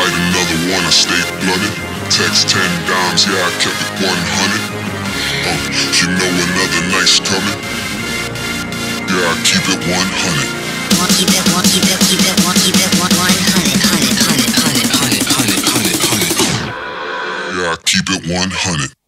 Light another one, I stay blunted. Text 10 dimes, yeah, I kept it 100. Uh, you know another night's coming. Yeah, I keep it 100. Keep it, one, keep it, keep it, one, keep it, one, one hundred, hundred, hundred, hundred, hundred, hundred, hundred, hundred. Yeah, I keep it 100.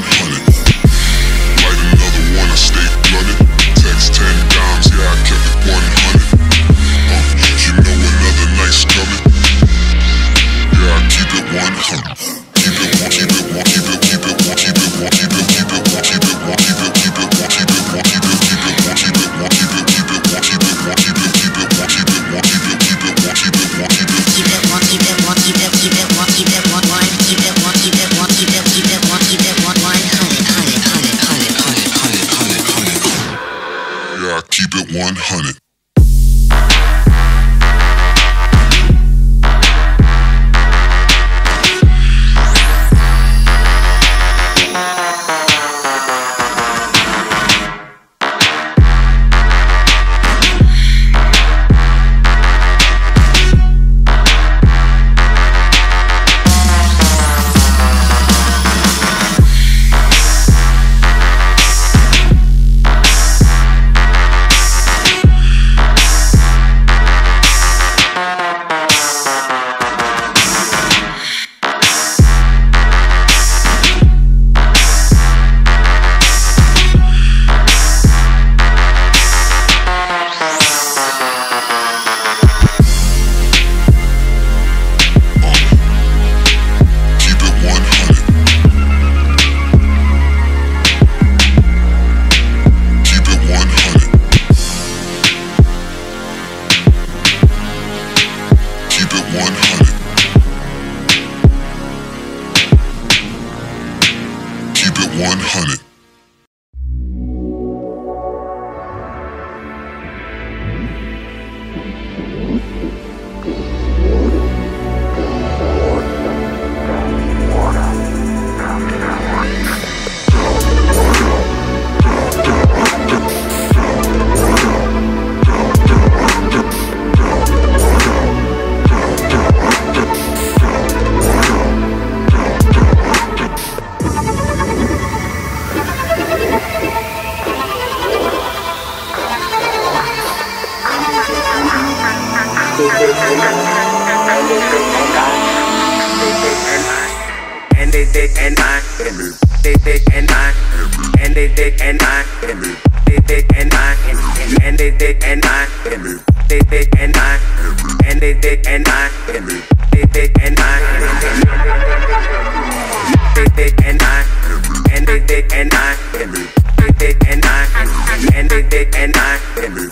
Keep it 100. Light another one, I stay. Text 10 dimes, yeah, I kept it 100. Uh, you know another night's coming. Yeah, I keep it 100. Keep it keep it, keep it 100. And they they and I they they and I and they they and I they they and I and they they and I they they and I and they they and I they they and I they they and I and they they and I they they and I and they they and I